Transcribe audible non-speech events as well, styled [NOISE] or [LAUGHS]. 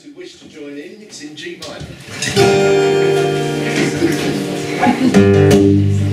those who wish to join in, it's in G minor. [LAUGHS]